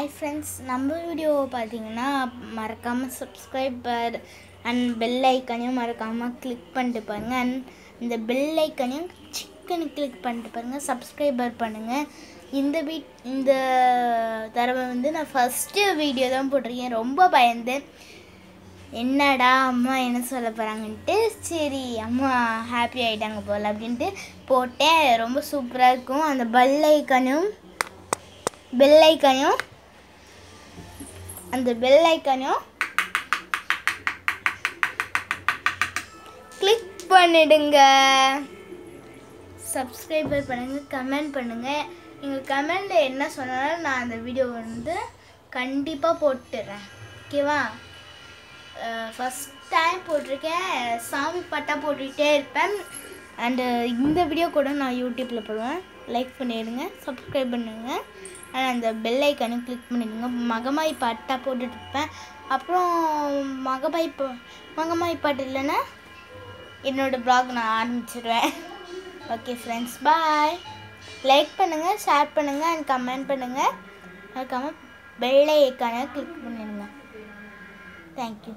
Hi friends நம்ம video பார்த்தீங்கன்னா மறக்காமல் சப்ஸ்கிரைபர் அண்ட் பெல் ஐக்கனையும் மறக்காமல் கிளிக் பண்ணிட்டு பாருங்கள் அண்ட் இந்த பெல் ஐக்கனையும் சிக்கனு கிளிக் பண்ணிட்டு பாருங்கள் சப்ஸ்கிரைபர் பண்ணுங்கள் இந்த வீட் இந்த தடவை வந்து நான் ஃபஸ்ட்டு வீடியோ தான் போட்டிருக்கேன். ரொம்ப பயந்தேன் என்னடா அம்மா என்ன சொல்ல போகிறாங்கன்ட்டு சரி அம்மா ஹாப்பி ஆகிட்டாங்க போல் அப்படின்ட்டு போட்டேன். ரொம்ப சூப்பராக இருக்கும். அந்த பெல் ஐக்கனும் பெல் ஐக்கனையும் அந்த பெல் ஐக்கனையும் கிளிக் பண்ணிடுங்க. சப்ஸ்கிரைபர் பண்ணுங்கள் கமெண்ட் பண்ணுங்கள் நீங்கள் கமெண்டில் என்ன சொன்னாலும் நான் அந்த வீடியோ வந்து கண்டிப்பாக போட்டுடுறேன் ஓகேவா ஃபஸ்ட் டைம் போட்டிருக்கேன். சாமி பாட்டாக போட்டுக்கிட்டே இருப்பேன். அண்டு இந்த வீடியோ கூட நான் யூடியூப்பில் போடுவேன். லைக் பண்ணிடுங்க சப்ஸ்கிரைப் பண்ணுங்க. அண்ட் அந்த பெல் ஐக்கானும் கிளிக் பண்ணிடுங்க. மகமாய் பாட்டாக போட்டுட்ருப்பேன் அப்புறம் மகமாய் பா மகமாய் பாட்டு இல்லைன்னா என்னோடய ப்ளாக் நான் ஆரம்பிச்சிடுவேன் ஓகே ஃப்ரெண்ட்ஸ் பாய் லைக் பண்ணுங்கள் ஷேர் பண்ணுங்கள் அண்ட் கமெண்ட் பண்ணுங்கள் மறக்காமல் பெல் ஐக்கானை கிளிக் பண்ணிடுங்க. தேங்க்யூ